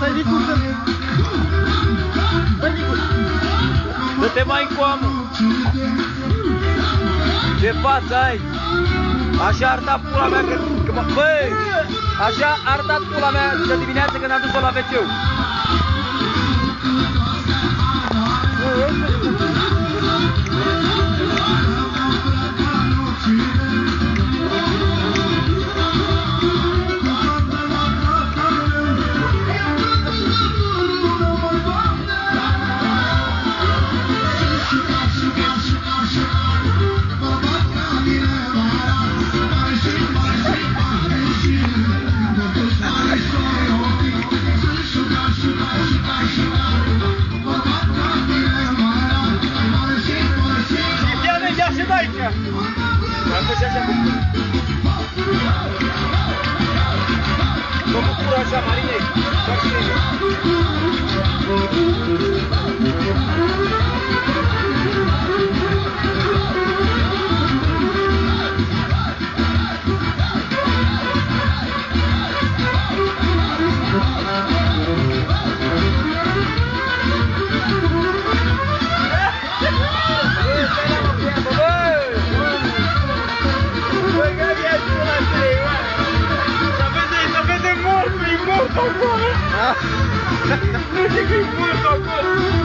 Stai Nicu să... Bă, Nicu! Dă-te mai încoamă! Ce față ai? Așa a arătat pula mea că... că mă, băi! Așa a arătat pula mea de dimineață când am dus-o la wc Ia Vamos curar a Marinha aí. Pode ir. Não te que importa,